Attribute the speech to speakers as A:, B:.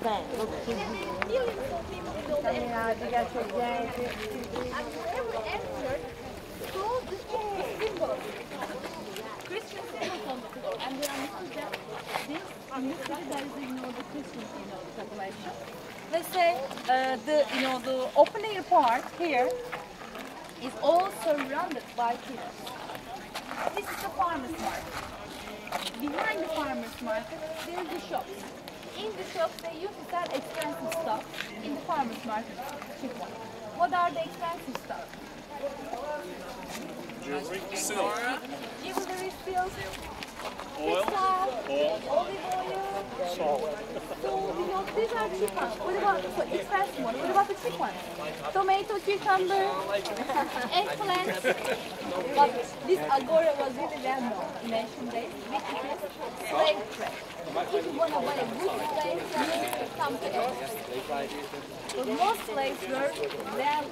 A: bello.
B: Io
A: cazzo gente.
B: every entered through the symbol. Christian the floor. And we understood that this initially there is you know the Christian you know calculation. Let's say uh, the you know the open air part here is all surrounded by pillars. This is the farmer's market. Behind the farmer's market, there is the shops. In the shops, they used to sell expensive stuff. In the farmer's market, cheap one. What are the expensive stuff?
C: Silk,
B: Jewelry, silk,
C: oil,
B: textile,
C: oil,
B: olive oil, salt. So, you know, these are cheap ones. What about so expensive ones? What about the cheap ones? Tomato, cucumber, eggplant. But this agora was really well known in ancient days. Is slave trade. If you want to buy a good Egypt. So most were well